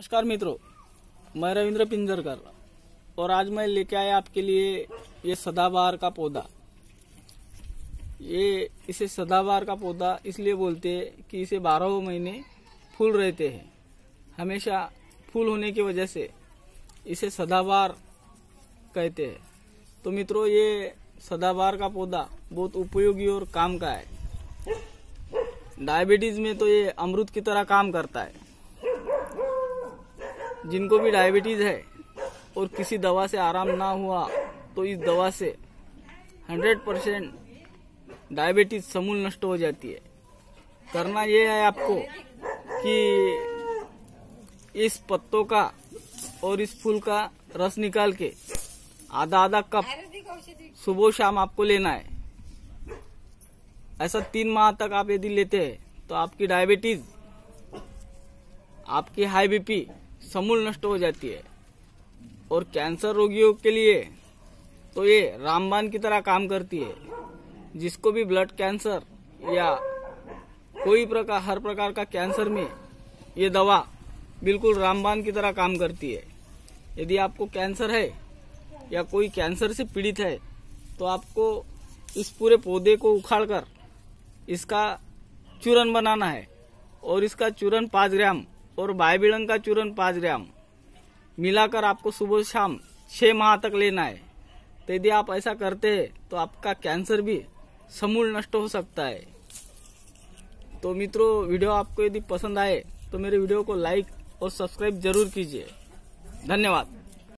नमस्कार मित्रों, मैं रविंद्र पिंजरकर और आज मैं लेके आया आपके लिए ये सदाबहार का पौधा। ये, इसे सदाबहार का पौधा इसलिए बोलते हैं कि इसे बारह महीने फूल रहते हैं। हमेशा फूल होने की वजह से इसे सदाबहार कहते हैं। तो मित्रों, ये सदाबहार का पौधा बहुत उपयोगी और काम का है। डायबिटीज़ में तो ये अमृत की तरह काम करता है। जिनको भी डायबिटीज़ है और किसी दवा से आराम ना हुआ तो इस दवा से 100 परसेंट डायबिटीज़ समूल नष्ट हो जाती है। करना यह है आपको कि इस पत्तों का और इस फूल का रस निकाल के आधा आधा कप सुबह शाम आपको लेना है। ऐसा तीन माह तक आप यदि लेते हैं तो आपकी डायबिटीज़ आपकी हाई बीपी समूल नष्ट हो जाती है। और कैंसर रोगियों के लिए तो ये रामबान की तरह काम करती है। जिसको भी ब्लड कैंसर या कोई प्रकार, हर प्रकार का कैंसर में ये दवा बिल्कुल रामबान की तरह काम करती है। यदि आपको कैंसर है या कोई कैंसर से पीड़ित है तो आपको इस पूरे पौधे को उखाड़कर इसका चूरन बनाना है। और इसका चूरन पाँच ग्राम और भाई बिलंग का चूरन पाँच ग्राम। मिलाकर आपको सुबह शाम छः माह तक लेना है। तो यदि आप ऐसा करते हैं तो आपका कैंसर भी समूल नष्ट हो सकता है। तो मित्रों, वीडियो आपको यदि पसंद आए तो मेरे वीडियो को लाइक और सब्सक्राइब ज़रूर कीजिए। धन्यवाद।